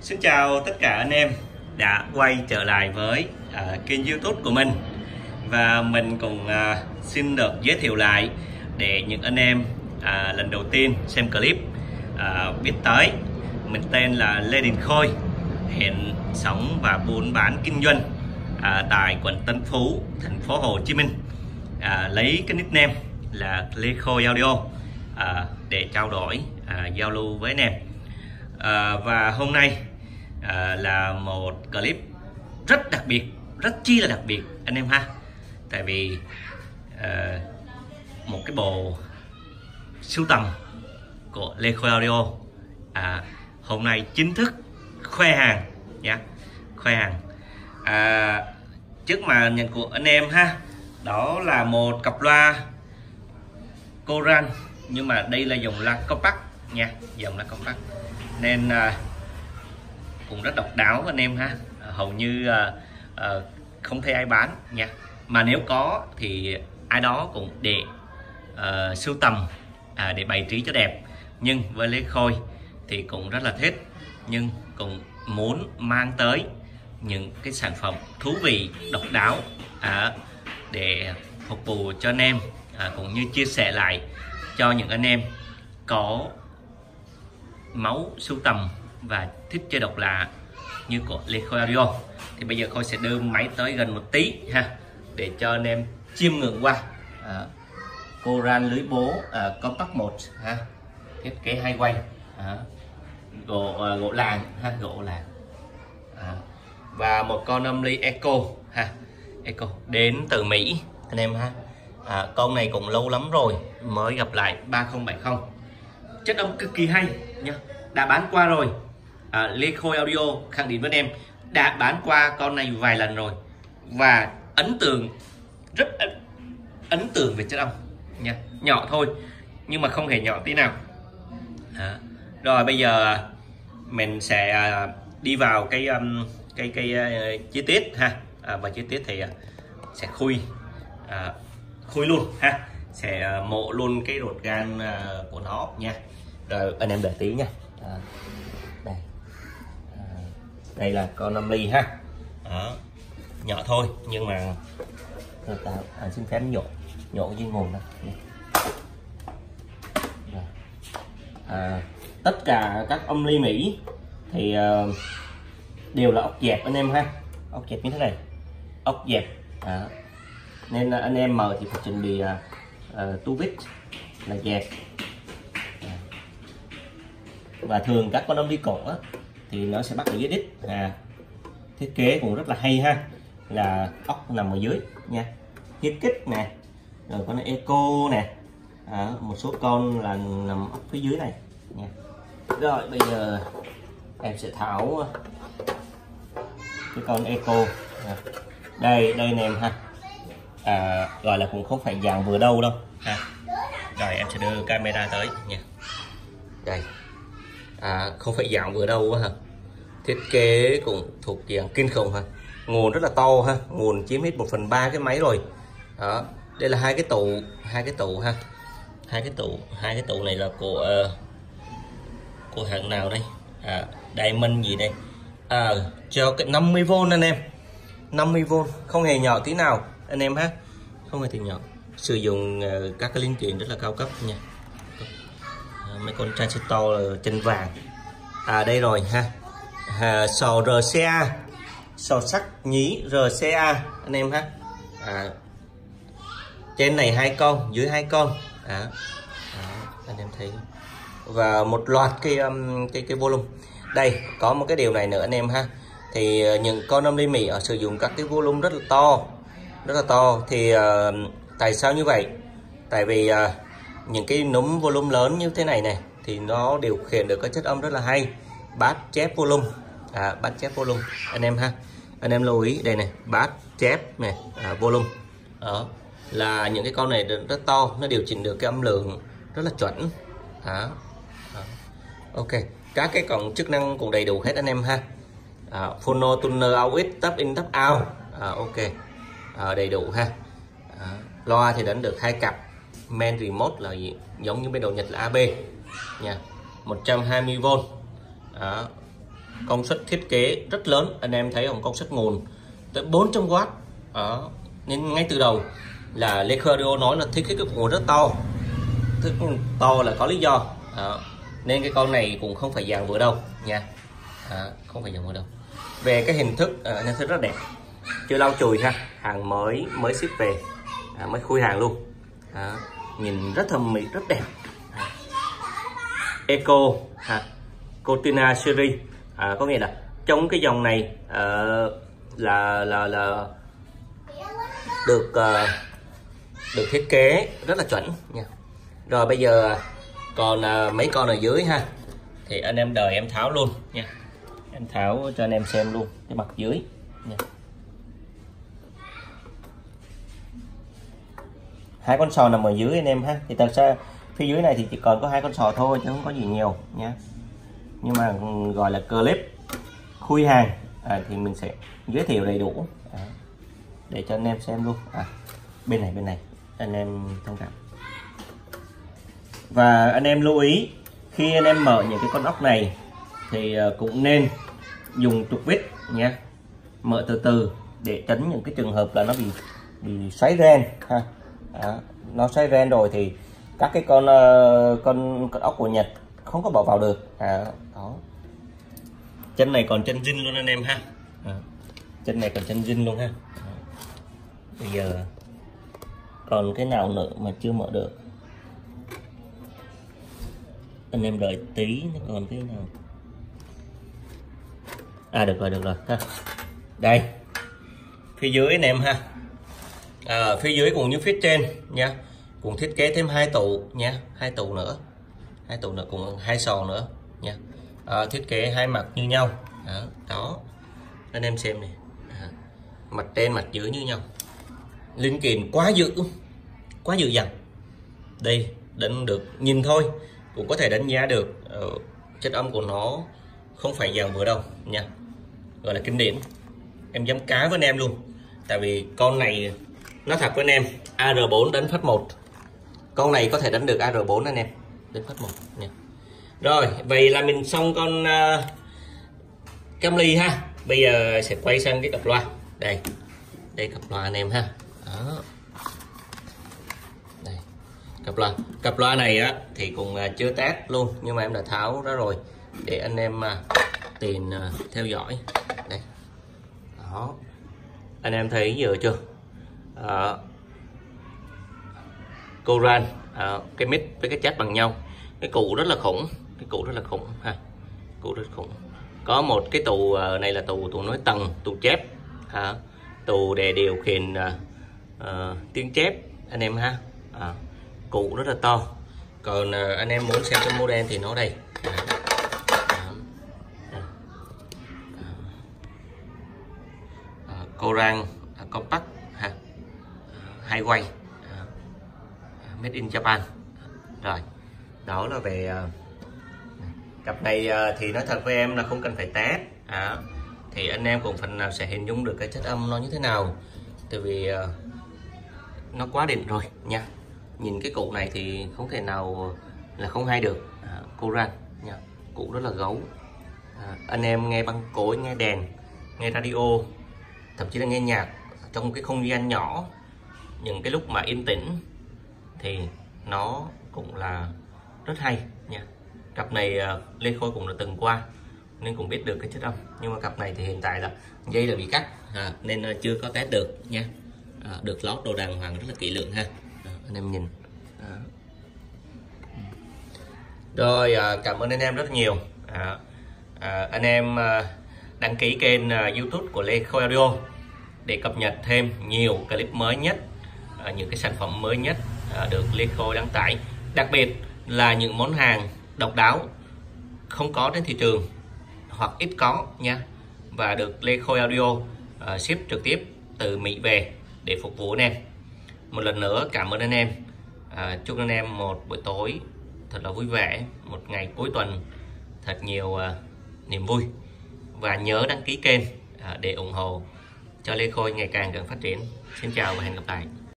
Xin chào tất cả anh em đã quay trở lại với uh, kênh youtube của mình. Và mình cũng uh, xin được giới thiệu lại để những anh em uh, lần đầu tiên xem clip uh, biết tới. Mình tên là Lê Đình Khôi Hiện sống và buôn bán kinh doanh uh, tại quận Tân Phú, thành phố Hồ Chí Minh. Uh, Lấy cái nickname là Lê Khôi Audio uh, để trao đổi, uh, giao lưu với anh em. À, và hôm nay à, là một clip rất đặc biệt rất chi là đặc biệt anh em ha. Tại vì à, một cái bộ sưu tầm của Lê Khôi Audio à, hôm nay chính thức khoe hàng nhé khoe hàng. À, trước mà nhận của anh em ha đó là một cặp loa Coran nhưng mà đây là dòng loa compact nha dòng loa compact. Nên uh, cũng rất độc đáo anh em ha. À, hầu như uh, uh, không thấy ai bán nha. Mà nếu có thì ai đó cũng để uh, sưu tầm uh, để bày trí cho đẹp. Nhưng với Lê Khôi thì cũng rất là thích. Nhưng cũng muốn mang tới những cái sản phẩm thú vị độc đáo à, để phục vụ cho anh em à, cũng như chia sẻ lại cho những anh em có máu sưu tầm và thích chơi độc lạ như của Lê Khôi thì bây giờ Khôi sẽ đưa máy tới gần một tí ha để cho anh em chiêm ngưỡng qua. À, Coran lưới bố à, compact 1 ha thiết kế hai quay à, gỗ à, gỗ làng ha gỗ làng. À, và một con âm ly Eco ha Eco đến từ Mỹ anh em ha. À, con này cũng lâu lắm rồi mới gặp lại 3070 chất âm cực kỳ hay nha đã bán qua rồi à, Lê Khôi Audio khẳng định với em đã bán qua con này vài lần rồi và ấn tượng rất ấn, ấn tượng về chất âm nha. Nhỏ thôi nhưng mà không hề nhỏ tí nào. À, rồi bây giờ à, mình sẽ à, đi vào cái um, cái cái uh, chi tiết ha. À, và chi tiết thì uh, sẽ khui uh, khui luôn ha. Sẽ uh, mộ luôn cái ruột gan uh, của nó nha. Rồi anh em đợi tí nha. À, đây đây là con 5 ly ha. Đó. nhỏ thôi nhưng mà ta à, xin phép nhổ nhổ dưới nguồn đó à, tất cả các âm ly Mỹ thì uh, đều là ốc dẹp anh em ha. Ốc dẹp như thế này. Ốc dẹp. À. nên uh, anh em mời thì phải chuẩn bị uh, uh, tu vít là dẹp. Và thường các con âm ly cổ á, thì nó sẽ bắt ở dưới đít. À, thiết kế cũng rất là hay ha. Là ốc nằm ở dưới nha. Thiết kích nè rồi có eco nè. À, một số con là nằm ốc phía dưới này nha. Rồi bây giờ em sẽ tháo ờ, cái con eco. À, đây đây nè em ha. À, gọi là cũng không phải dạng vừa đâu đâu ha. Rồi em sẽ đưa camera tới nha. Đây à, không phải dạng vừa đâu ha thiết kế cũng thuộc dạng kinh khủng ha nguồn rất là to ha nguồn chiếm hết 1 phần ba cái máy rồi. Đó đây là hai cái tủ hai cái tủ ha. Hai cái tủ hai cái tủ này là của uh, của hãng nào đây? À, Diamond gì đây? À, cho cái 50V anh em. 50V không hề nhỏ tí nào anh em ha. Không hề thì nhỏ. Sử dụng uh, các cái linh kiện rất là cao cấp nha mấy con transistor là chân vàng. À đây rồi ha. À, sò RCA sò sắt nhí RCA anh em ha. À, trên này hai con dưới hai con. À, à, anh em thấy. Và một loạt cái um, cái cái volume. Đây có một cái điều này nữa anh em ha. Thì ờ, những con âm ly mỹ ở sử dụng các cái volume rất là to. Rất là to. Thì uh, tại sao như vậy? Tại vì uh, những cái núm volume lớn như thế này này thì nó điều khiển được cái chất âm rất là hay. Bát chép volume. À, bát chép volume. Anh em ha. Anh em lưu ý đây này bát chép này à, volume. Đó là những cái con này rất to nó điều chỉnh được cái âm lượng rất là chuẩn. Đó. đó. ok các cái còn chức năng cũng đầy đủ hết anh em ha. À, phono tuner out tap in tap out. À, ok. À, đầy đủ ha. À, loa thì đánh được hai cặp main remote là gì? giống như bên đầu Nhật là AB nha. 120V đó. Công suất thiết kế rất lớn. Anh em thấy không? Công suất nguồn tới 400W đó. nên ngay từ đầu là Lecario nói là thiết kế cái nguồn rất to. Thức to là có lý do. Đó. nên cái con này cũng không phải dạng vừa đâu. Nha. Đó. không phải dạng vừa đâu. Về cái hình thức à, hình thức rất đẹp. Chưa lau chùi ha. Hàng mới mới ship về. À, mới khui hàng luôn. Đó nhìn rất thẩm mỹ rất đẹp. Eco à, Cortina series à, có nghĩa là trong cái dòng này à, là là là được à, được thiết kế rất là chuẩn nha. Rồi bây giờ còn à, mấy con ở dưới ha. Thì anh em đợi em tháo luôn nha. Em tháo cho anh em xem luôn cái mặt dưới nha. Hai con sò nằm ở dưới anh em ha. Thì thật ra phía dưới này thì chỉ còn có hai con sò thôi chứ không có gì nhiều nha nhưng mà ừ, gọi là clip khui hàng à, thì mình sẽ giới thiệu đầy đủ. À, để cho anh em xem luôn. À, bên này bên này. Anh em thông cảm và anh em lưu ý khi anh em mở những cái con ốc này thì ờ, cũng nên dùng trục vít nha mở từ từ để tránh những cái trường hợp là nó bị bị xoáy ren ha à, nó xoay ren rồi thì các cái con uh, con, con ốc của Nhật không có bỏ vào được. À, đó. Chân này còn chân zin luôn anh em ha. À, chân này còn chân zin luôn ha. À. bây giờ còn cái nào nữa mà chưa mở được? Anh em đợi tí nó còn cái nào. À được rồi được rồi ha. Đây. Phía dưới anh em ha à, phía dưới cũng như phía trên nha. Cũng thiết kế thêm hai tủ nha. Hai tủ nữa. Hai tủ nữa cũng hai sò nữa nha. À, thiết kế hai mặt như nhau. Đó, đó. anh em xem này à, mặt trên mặt dưới như nhau. Linh kiện quá dữ quá dữ dằn. Đây đánh được nhìn thôi. Cũng có thể đánh giá được uh, chất âm của nó không phải dàn vừa đâu nha. Gọi là kinh điển. Em dám cá với anh em luôn. Tại vì con này nó thật với anh em AR4 đánh phát 1 con này có thể đánh được AR4 anh em. Đánh phát 1 nha rồi vậy là mình xong con uh, cam ly ha. Bây giờ sẽ quay sang cái cặp loa. Đây đây cặp loa anh em ha. Đó. Đây cặp loa. Cặp loa này á thì cũng uh, chưa test luôn nhưng mà em đã tháo ra rồi để anh em uh, tìm uh, theo dõi. Đây. Đó. Anh em thấy giờ chưa? Ờ, à, Coran à, ờ, cái mic với cái chat bằng nhau. Cái cụ rất là khủng cái cụ rất là khủng ha. Cụ rất khủng. Có một cái tù uh, này là tù tù nối tầng tù chép à, tù để điều khiển uh, uh, tiếng chép anh em ha. À, cụ rất là to. Còn uh, anh em muốn xem cái model thì nó đây. À, à, à, Coran à, compact hai quay uh, made in Japan. Rồi đó là về uh, cặp này uh, thì nói thật với em là không cần phải test à, thì anh em cũng phần nào sẽ hình dung được cái chất âm nó như thế nào. Tại vì nó quá đỉnh rồi nha. Nhìn cái cụ này thì không thể nào là không hay được à, Coran nha. Cụ rất là gấu. À, anh em nghe băng cối nghe đèn nghe radio thậm chí là nghe nhạc trong cái không gian nhỏ những cái lúc mà yên tĩnh thì nó cũng là rất hay nha. Cặp này ờ, Lê Khôi cũng đã từng qua nên cũng biết được cái chất âm. Nhưng mà cặp này thì hiện tại là dây là bị cắt à, nên ờ, chưa có test được nha. À, được lót đồ đàng hoàng rất là kỹ lưỡng ha. À, anh em nhìn. À. rồi à, cảm ơn anh em rất nhiều. À, à, anh em à, đăng ký kênh à, YouTube của Lê Khôi Audio để cập nhật thêm nhiều clip mới nhất À, những cái sản phẩm mới nhất à, được Lê Khôi đăng tải. Đặc biệt là những món hàng độc đáo không có trên thị trường hoặc ít có nha, và được Lê Khôi Audio à, ship trực tiếp từ Mỹ về để phục vụ anh em. Một lần nữa cảm ơn anh em. Chúc anh em một buổi tối thật là vui vẻ, một ngày cuối tuần thật nhiều niềm vui. Và nhớ đăng ký kênh để ủng hộ cho Lê Khôi ngày càng càng phát triển. Xin chào và hẹn gặp lại.